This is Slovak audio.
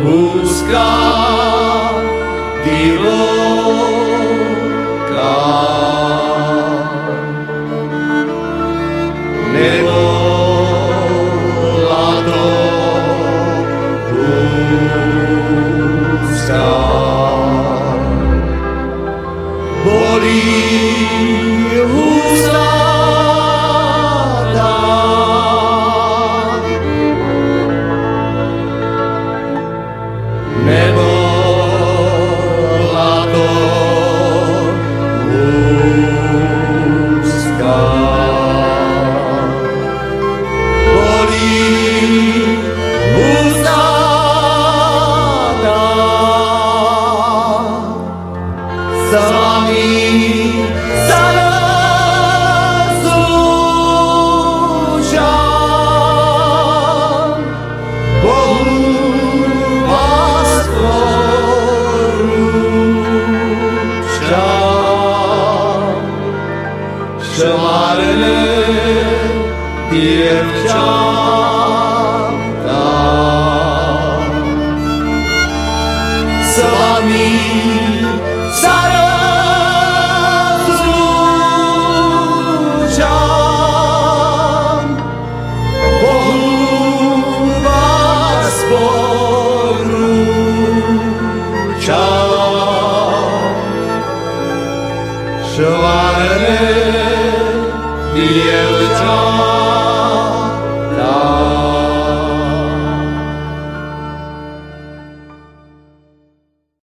Busca di voi. pčelárne dievčatá. S vami sa the ever time.